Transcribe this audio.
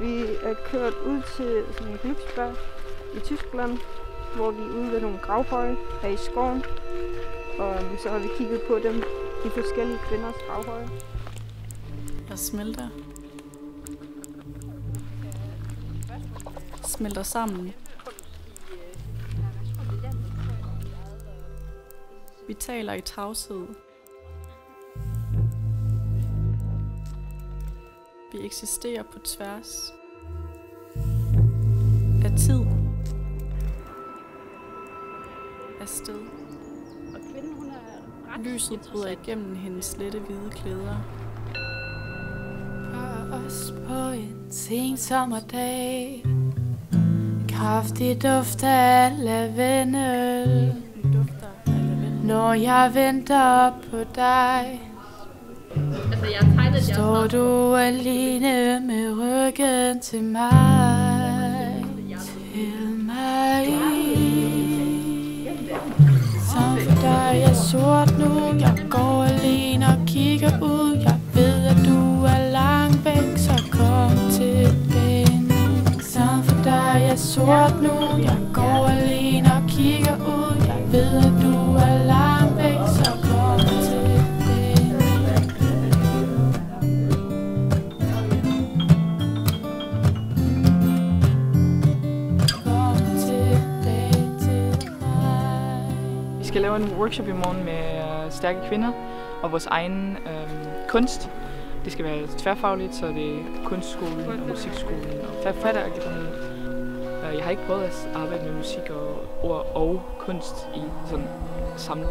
Vi er kørt ud til sådan en Glücksberg i Tyskland, hvor vi er ude ved nogle gravhøje her i skoven. Og så har vi kigget på dem, de forskellige kvinders gravhøje. Der smelter. Smelter sammen. Vi taler i tavshed. Vi eksisterer på tværs Af sted. Og kvinden, hun er ret Lyset bryder igennem hendes lette hvide klæder. Bare os på en sen sommerdag Kraftig duft af lavendel. Når jeg venter på dig Altså, jeg tegnede det Står du alene med ryggen til mig Som Jeg dig er sort nu. Jeg går alene og kigger ud. Jeg ved at du er langt væk Så kom tilbage nu Som for dig er sort nu. Jeg går skal lave en workshop i morgen med øh, stærke kvinder og vores egen øh, kunst. Det skal være tværfagligt, så det er kunstskolen og musikskolen og forfatterakademiet. Øh, jeg har ikke prøvet at arbejde med musik og ord og kunst i sådan samlet.